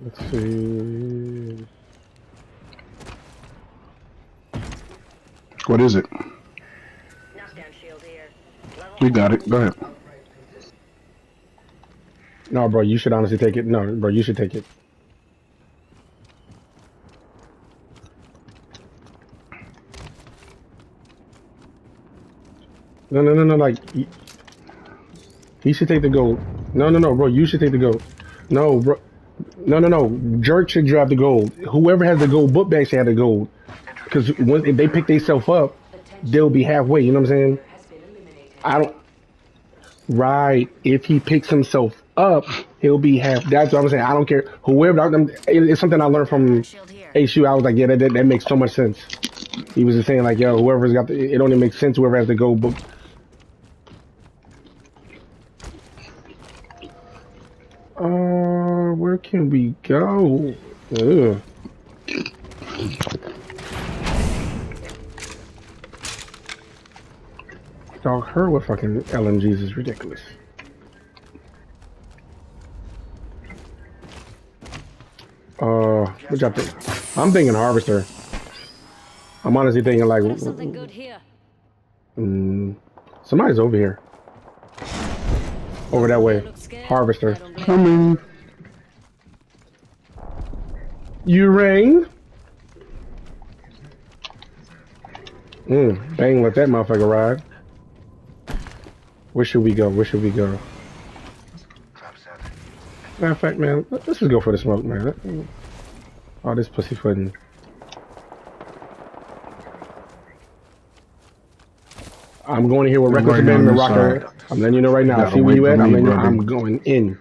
Let's see. What is it? Knockdown shield here. Level We got it. Go ahead. No, bro, you should honestly take it. No, bro, you should take it. No, no, no, no, like, he, he should take the gold. No, no, no, bro, you should take the gold. No, bro, no, no, no, Jerk should drop the gold. Whoever has the gold book bag should have the gold. Because if they pick themselves up, they'll be halfway, you know what I'm saying? I don't. Right. If he picks himself up, he'll be half. That's what I'm saying. I don't care. Whoever. It's something I learned from. HU. I was like, yeah, that, that, that makes so much sense. He was just saying, like, yo, whoever's got the. It only makes sense whoever has the gold book. Where can we go? Ugh. Dog, her with fucking LMGs is ridiculous. Uh, what y'all think? I'm thinking harvester. I'm honestly thinking like, There's something good here. mm, somebody's over here. Over that way. Look scared. Harvester. I don't blame you. Coming. You ring? Mm, bang, let that motherfucker ride. Where should we go? Where should we go? Matter of fact, man, let- let's just go for the smoke, man. All this pussyfooting. I'm going to hear what We're Reckless going on Rocker. I'm letting you know right now. See where you at? I'm, I'm going in.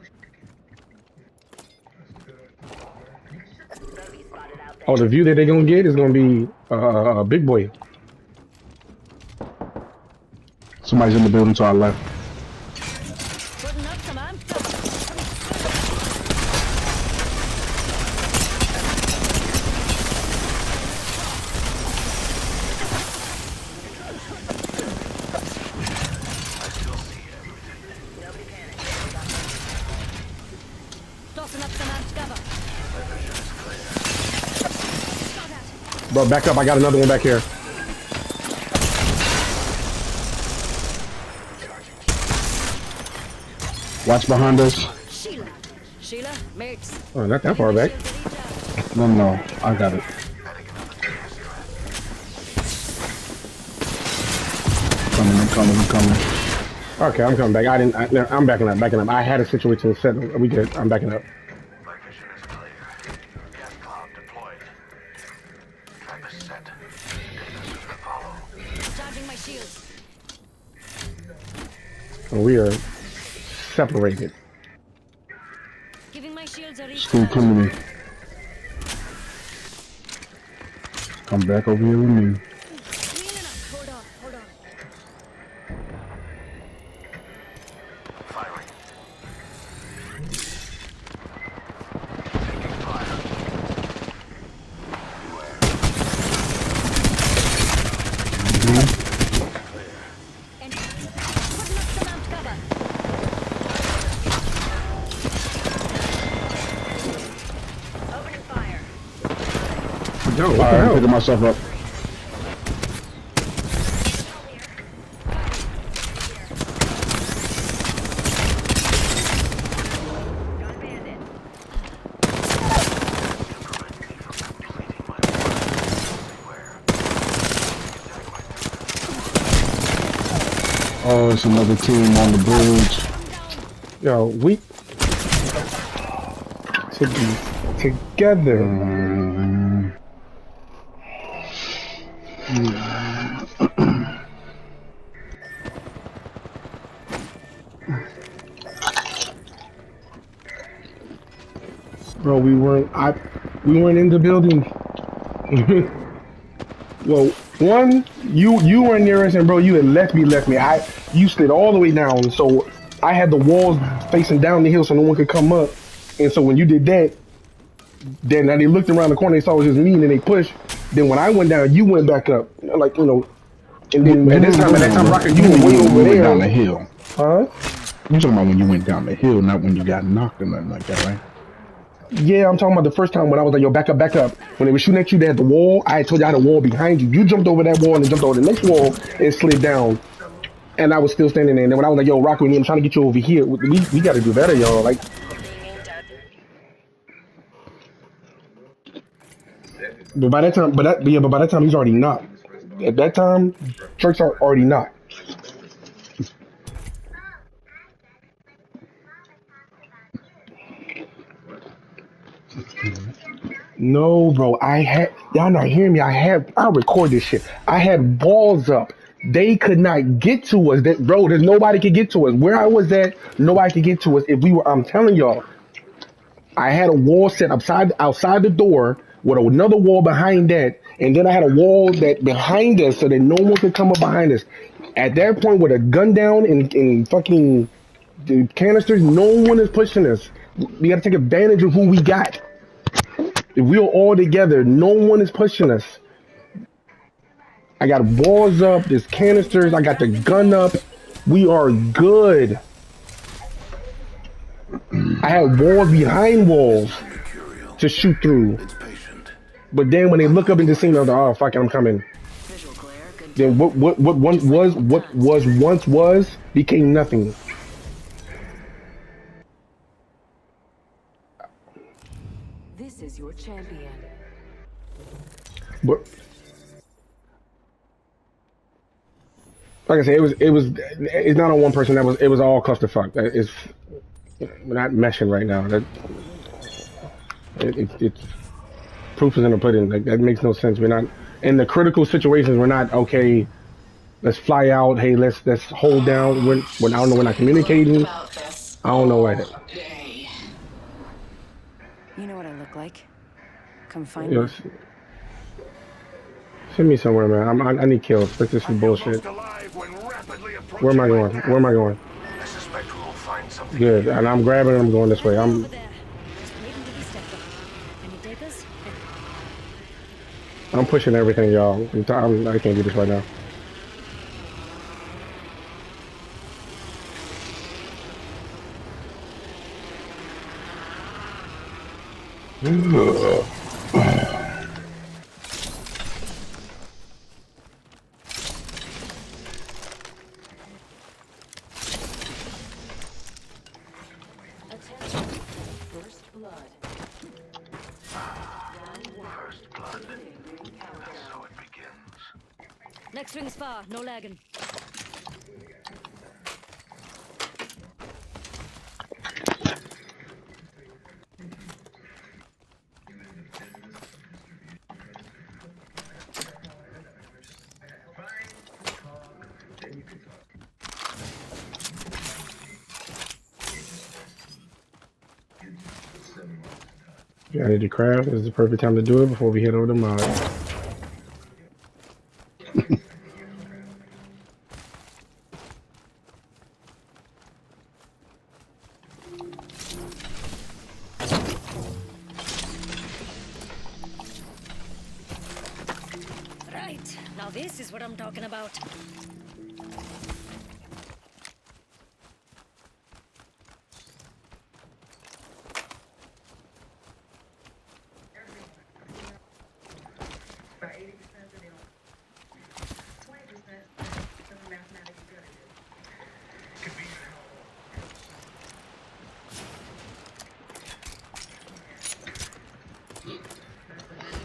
Bogey spotted out there. Oh, the view that they're gonna get is gonna be uh, a big boy. Somebody's in the building to our left. Putting up some amp. Nobody panic. Tossing up some amp cover. Back up. I got another one back here. Watch behind us. Sheila. Sheila, mates. Oh, not that far back. No, no, I got it. Coming, I'm coming, I'm coming. Okay, I'm coming back. I didn't. I, I'm backing up. Backing up. I had a situation set. We good. I'm backing up. My vision is clear. Gas cloud deployed. Trap is set. Data soon to follow. Charging my shields. And we are separated. Giving my shields a School recharge. come to me. Come back over here with me. Yo, what Alright, the I'm hell? picking myself up. Got a bandit. Oh, it's another team on the bridge. Yo, we to be together. Um, Bro, weren't. I. We weren't in the building. well, one, you you weren't near us, and bro, you had left me, left me. I you stood all the way down, so I had the walls facing down the hill, so no one could come up. And so when you did that, then now they looked around the corner, they saw it was just me, and then they pushed. Then when I went down, you went back up, like you know. And then at this time, at that time, Rocket, you were way over went down the there, hill. huh? You talking about when you went down the hill, not when you got knocked or nothing like that, right? Yeah, I'm talking about the first time when I was like, yo, back up, back up. When they were shooting at you, they had the wall. I told you I had a wall behind you. You jumped over that wall and jumped over the next wall and slid down. And I was still standing there. And then when I was like, yo, Rock with me, I'm trying to get you over here. We, we got to do better, y'all. Like, but by that time, but that, yeah, but by that time, he's already knocked. At that time, Turks are already knocked. No, bro. I had y'all not hearing me. I had I record this shit. I had balls up. They could not get to us. That bro, there's nobody could get to us. Where I was at, nobody could get to us. If we were, I'm telling y'all, I had a wall set outside outside the door with another wall behind that, and then I had a wall that behind us so that no one could come up behind us. At that point, with a gun down and, and fucking the canisters, no one is pushing us. We got to take advantage of who we got. If we are all together, no one is pushing us. I got walls up, there's canisters, I got the gun up. We are good. I have walls behind walls to shoot through. But then when they look up and just see me, I'm like, oh fuck it, I'm coming. Visual glare. Good. Then what what what once was what was once was became nothing. This is your champion. But like I said, it was it was it's not on one person. That was it was all clusterfuck. Is we're not meshing right now. That it, it, it's proof is in the pudding. Like that makes no sense. We're not in the critical situations. We're not okay. Let's fly out. Hey, let's let's hold down. When when I don't know we're not communicating. I don't know what. day. You know what I look like. Come find You me. send me somewhere, man. I'm, I, I need kills. This is some bullshit. Most alive when rapidly approaching Where am I going? Where am I going? I suspect we will find something. Good. And I'm grabbing. I'm going this way. I'm Over there. Just waiting to be stepped on. Any takers? I'm pushing everything, y'all. I'm, t- I'm, I can't do this right now. Attention. No lagging. I need to craft. This is the perfect time to do it before we head over to mod. This is what I'm talking about.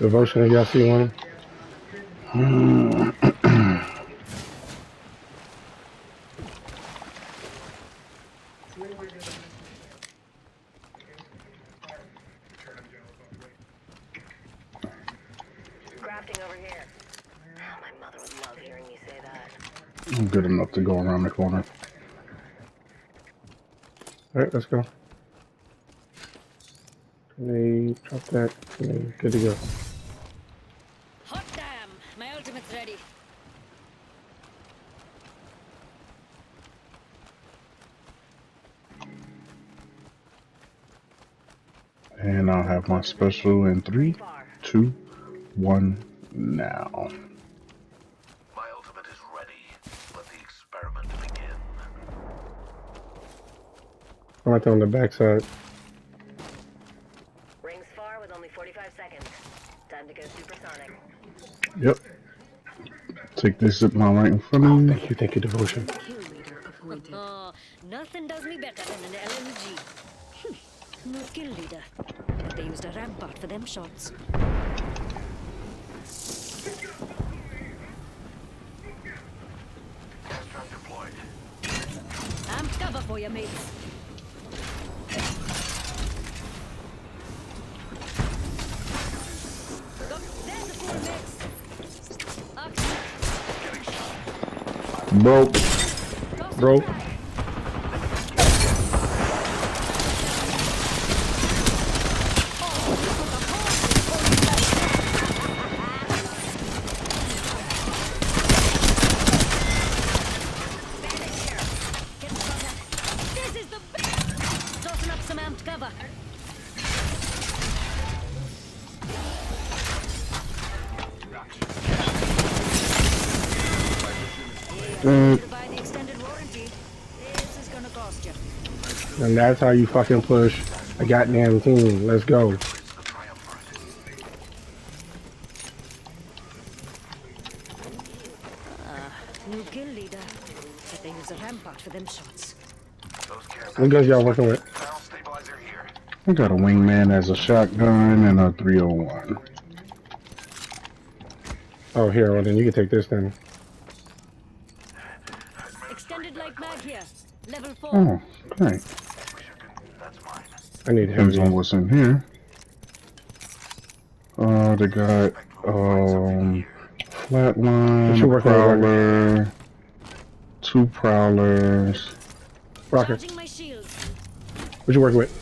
Devotion, y'all see one? Crafting over here. Oh, my mother would love hearing me say that. I'm good enough to go around the corner. Alright, let's go. Grenade, drop that. Grenade, good to go. Hot damn! My ultimate's ready. And I'll have my special in three, two, one, now. My ultimate is ready. Let the experiment begin. I on the backside. Rings far with only 45 seconds. Time to go supersonic. Yep. Take this zip line right in front of me. Thank you, thank you, devotion. Oh, nothing does me better than an LMG. Hm, no skill leader. They used a rampart for them shots. For you, mates. Go- There's And that's how you fucking push a goddamn team. Let's go. New kill leader. But they use a rampart for them shots. Those What guns y'all working with? Panel. I got a wingman as a shotgun and a 301. Oh, here. Well, then you can take this then. Extended light mag here. Level 4. Oh, great. That's mine. I need Depends heavy. on what's in here. Uh, they got, um, What you flatline, a working with, prowler, two prowlers. Rocker. Charging my shields. What you working with?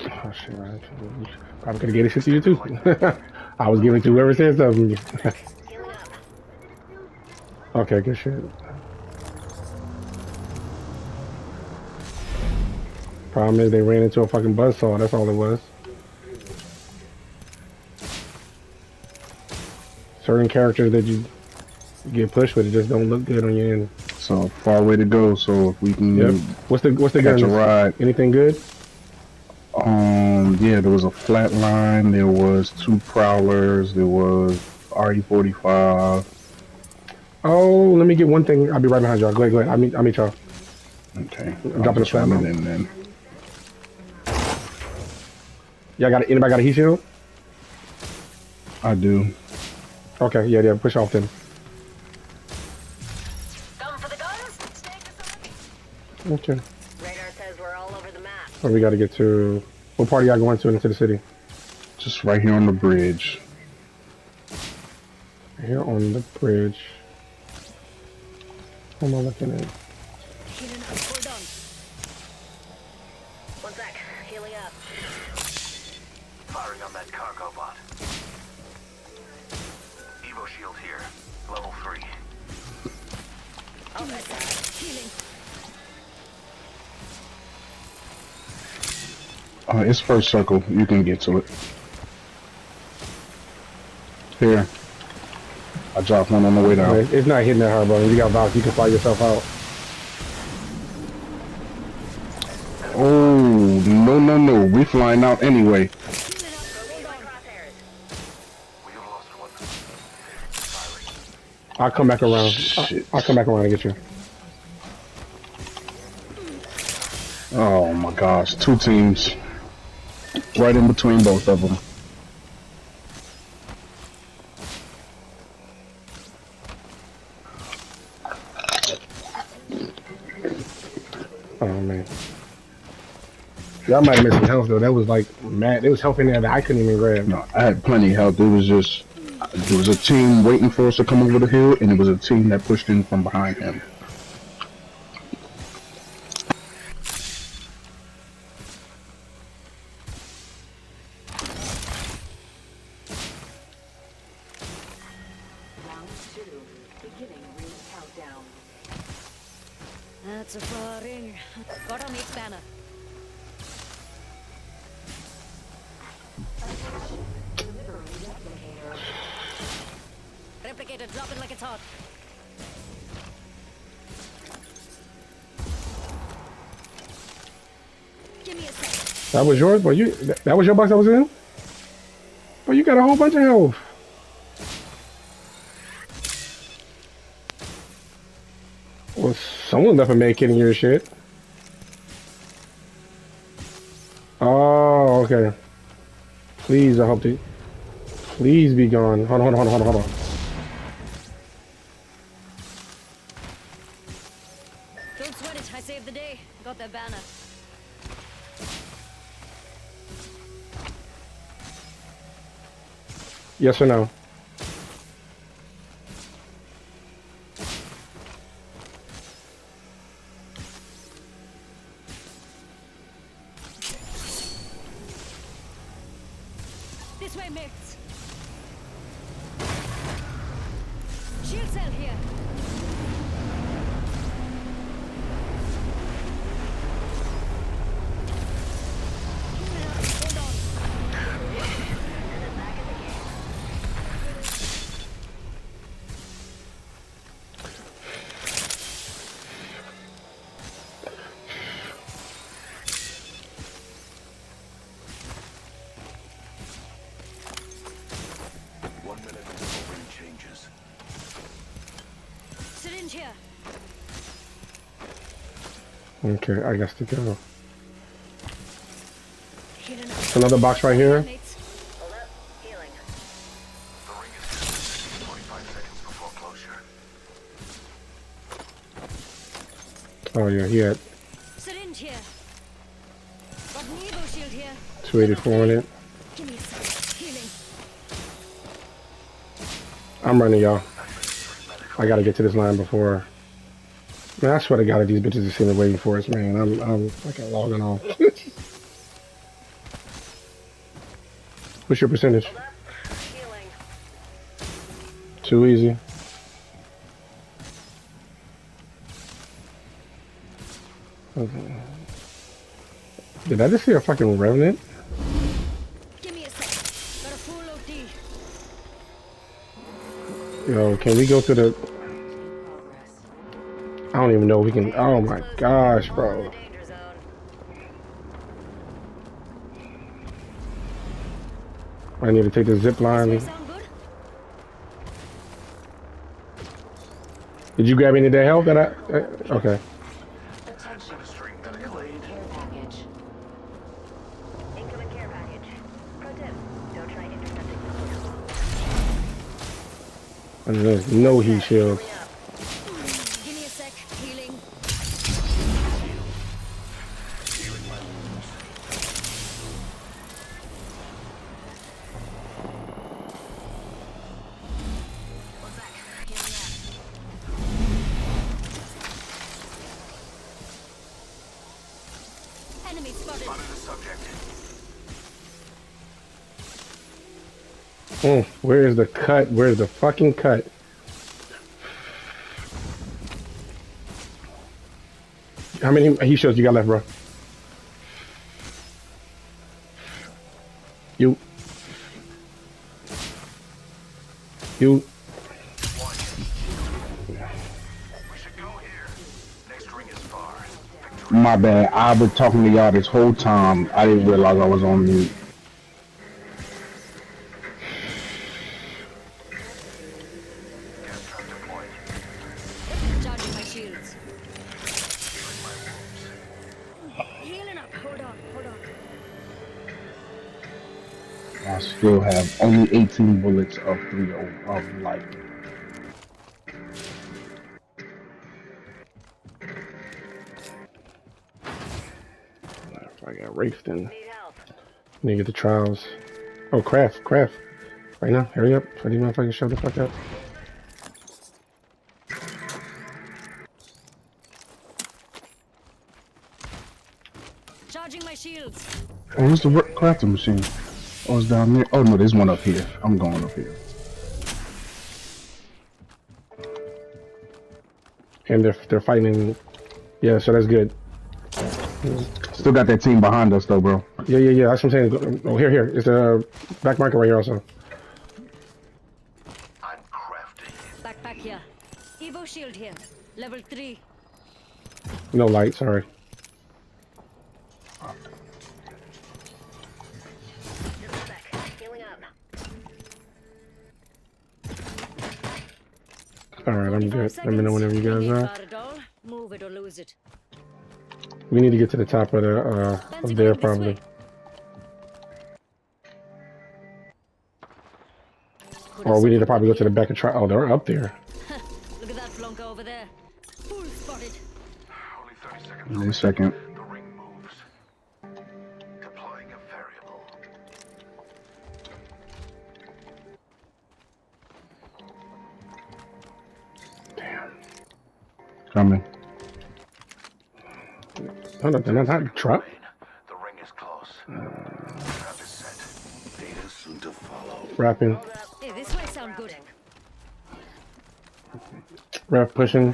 Oh shit! Right. Probably could have gave this shit to you too. I was giving it to whoever said something. Healing up. okay, good shit. Problem is they ran into a fucking buzzsaw. That's all it was. Certain characters that you get pushed with, it just don't look good on your end. So far way to go. So if we can Yep. What's the what's the catch a gun? ride. Anything good? Um, yeah, there was a flatline. There was two prowlers. There was RE45. Oh, let me get one thing. I'll be right behind y'all. Go ahead, go ahead. I'll meet, I'll meet y'all. Okay, dropping the flatline. in then. Y'all got anybody got a heat shield? I do. Okay, yeah, yeah. Push off then. Come for the guns? Stay to some. Okay. Radar says we're all over the map. So we got to get to what party y'all going to into the city? Just right here on the bridge. Here on the bridge. What am I looking at? Uh, it's first circle. You can get to it. Here. I dropped one on the way down. It's not hitting that hard, bro. You got box. You can fly yourself out. Oh, no, no, no. We flying out anyway. Healing up. Release my crosshairs. We have lost one. Firing. I'll come back around. Shit. I'll come back around and get you. Oh my gosh. Two teams. Right in between both of them. Oh man. Y'all might have missed some health though. That was like mad. There was health in there that I couldn't even grab. No, I had plenty of help. It was just there was a team waiting for us to come over the hill, and it was a team that pushed in from behind him. That was yours? Boy, you that, was your box that was in? Boy, you got a whole bunch of health. Well, someone left a kit in your shit. Oh, okay. Please, I hope they... Please be gone. Hold on, hold on, hold on, hold on. Yes or no? This way, mates. Shield cell here. Okay, I guess to go. Another box right here. Mates. Hold up. Healing. The ring is 25 seconds before closure. Oh yeah, he had Syringe here. Got an Evo shield here. 284 on it. Give me a. Healing. I'm running, y'all. I gotta get to this line before. Man, I swear to God, these bitches are sitting there waiting for us, man. I'm, I'm fucking logging off. What's your percentage? Too easy. Okay. Did I just see a fucking revenant? Yo, can we go to the? I don't even know if we can. Oh my gosh, bro. I need to take the zip line. Did you grab any of that help that I? Uh, okay. And there's no heat shields. Cut? Where's the fucking cut? How many heat shields you got left, bro? You. You. My bad. I've been talking to y'all this whole time. I didn't realize I was on mute. Only 18 bullets of three of of life. I got raced in. Need help. Need to get the trials. Oh, craft, craft. Right now, hurry up. So these motherfuckers shut the fuck up. Charging my shields. Oh, where's the work crafting machine? Oh, it's down there. Oh no, there's one up here. I'm going up here. And they're they're fighting. Yeah, so that's good. Still got that team behind us though, bro. Yeah, yeah, yeah. That's what I'm saying. Oh, here, here. It's a back market right here also. I'm crafty. Backpack here. Evo shield here. Level 3. No light, sorry. All right, I'm 45 good. Let me know whenever you guys are. Far at all. Move it or lose it. We need to get to the top of the uh of there probably. Or we need to probably go to the back and try. Oh, they're up there. Look at that flunker over there. Full spotted. Only 30 seconds. Wait a second. Coming. Hold up, they're not not truck. The ring is close. Trap is set. Data soon to follow. Rapping, Hey, this way sound good. rap pushing.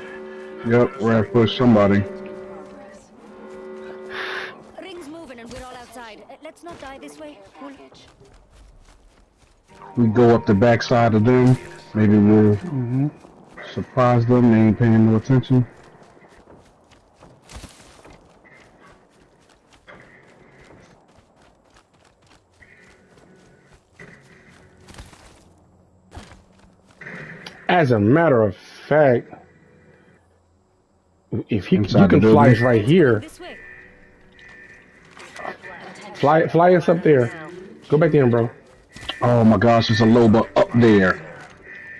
Yep, Raph push somebody. Ring's moving and we're all outside. Uh, let's not die this way. Cool. We go up the backside of them. Maybe we'll surprise them. They ain't paying no attention. As a matter of fact, if he Inside you can fly building. us right here, This way. fly fly us up there. Go back there, bro. Oh my gosh, there's a Loba up there.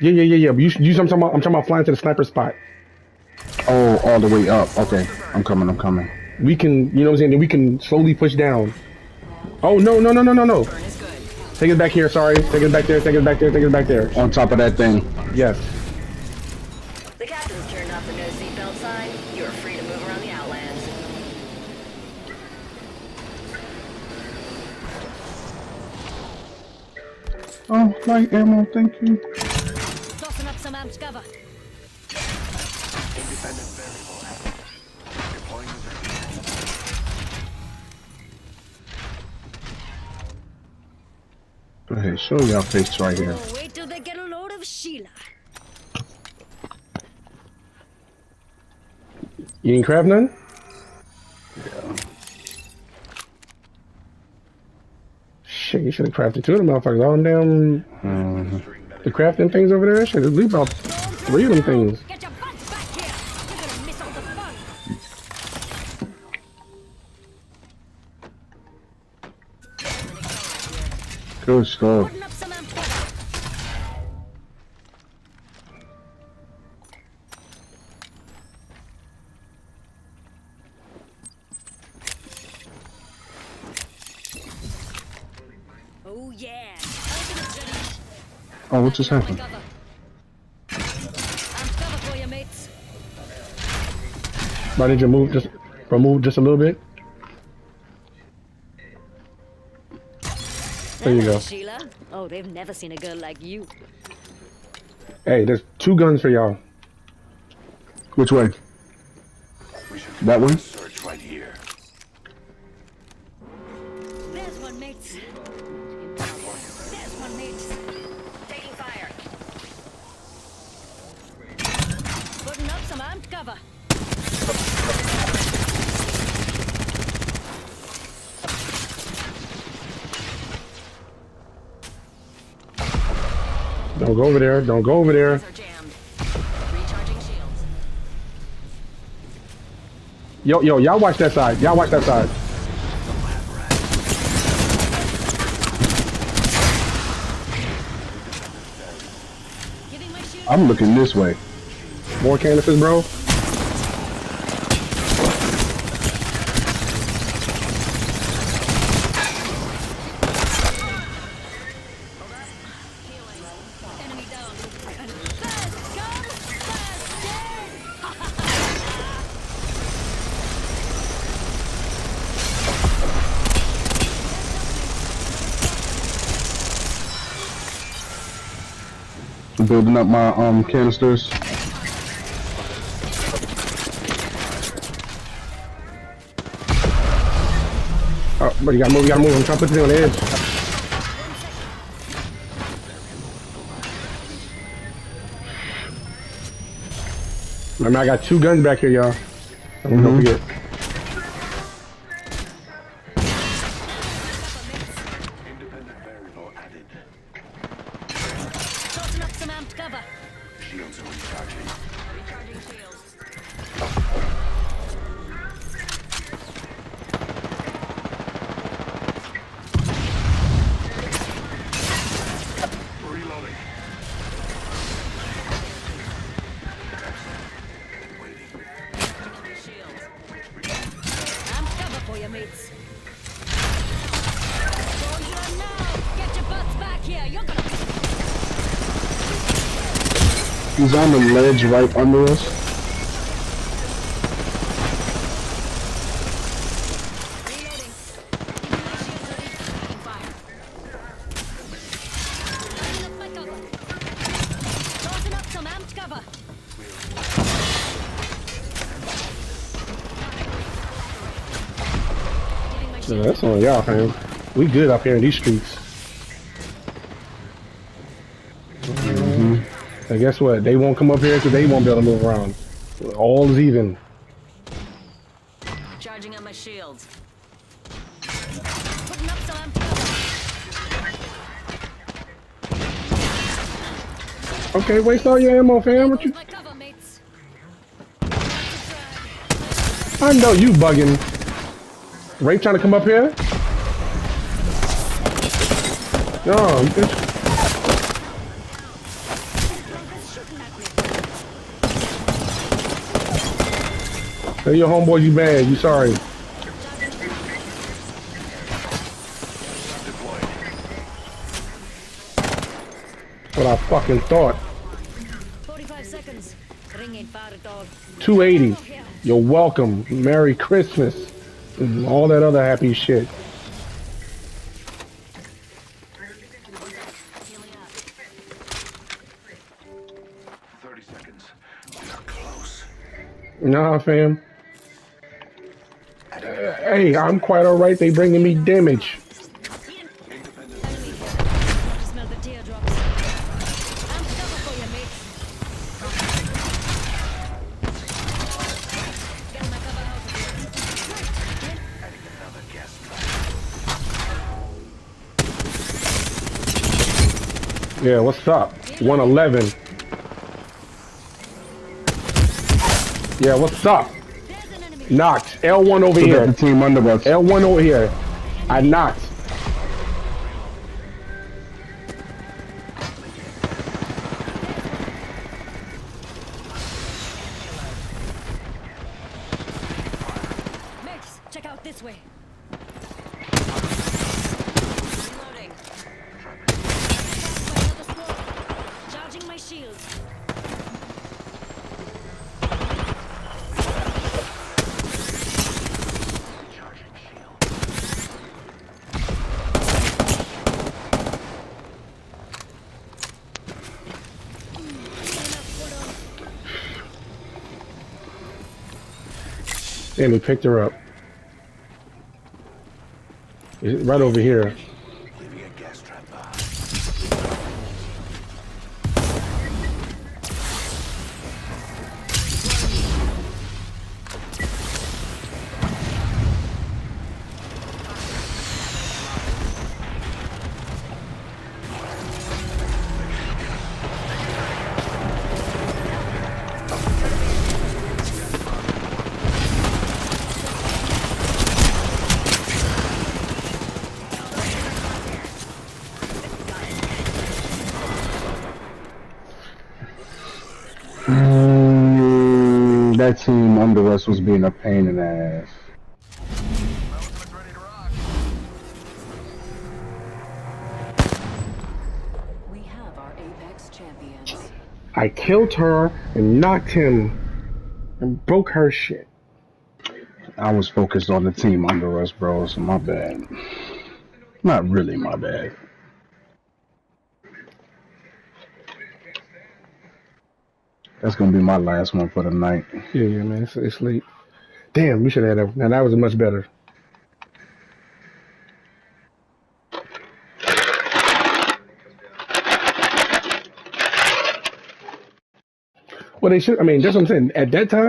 Yeah, yeah, yeah, yeah. But you, you, I'm talking about, I'm talking about flying to the sniper spot. Oh, all the way up. Okay, I'm coming. I'm coming. We can, you know what I'm saying? Then we can slowly push down. Oh no, no, no, no, no, no. Take it back here. Sorry. Take it back there. Take it back there. Take it back there. On top of that thing. Yes. The captain's turned off the no seatbelt sign. You are free to move around the Outlands. Oh, light ammo. Thank you. Tossing up cover. Independent variable active. Deploying a variable. Show y'all face right here. Wait till they get a load of Sheila. You didn't craft none? Shit, you should have crafted two of them motherfuckers. All them damn Mhm. The crafting things over there. Shit, at least about three of them things. Get your Oh, what just happened? cover. Amped cover for you, mates. Why did you move just bro, move just a little bit? There you go. Sheila. Oh, they've never seen a girl like you. Hey, there's two guns for y'all. Which way? That way? Go over there. Don't go over there. Are jammed. Recharging shields. Yo, yo, y'all watch that side. Y'all watch that side. Giving my shield. I'm looking this way. More canisters, bro. Building up my um canisters. Oh, but you gotta move. You gotta move. I'm trying to put this on the edge. Remember, I got two guns back here, y'all. Don't Mhm. forget. He's on the ledge right under us. Yeah, that's on y'all, fam. We good up here in these streets. And guess what? They won't come up here because they won't be able to move around. All is even. Charging on my shields. Putting up some. Okay, waste all your ammo, fam. What you? Cover. I know you bugging. Ray trying to come up here? No, bitch. Tell your homeboys you bad. You sorry. What I fucking thought. 45 seconds. Ring ain't far at all. 280. You're welcome. Merry Christmas. And all that other happy shit. Thirty seconds. We are close. Nah, fam. Hey, I'm quite alright. They bringing me damage. Yeah, what's up? 111. Yeah, what's up? Knocked. L1 over Look at the here. team under us. L1 over here. I knocked. And we picked her up. Right over here. That team under us was being a pain in the ass. Mountain's ready to rock. We have our Apex champions. I killed her and knocked him and broke her shit. I was focused on the team under us, bro, so my bad. Not really my bad. That's gonna be my last one for the night. Yeah, yeah, man. It's, it's late. Damn, we should have had that. Now that was much better. Well, they should. I mean, that's what I'm saying. At that time,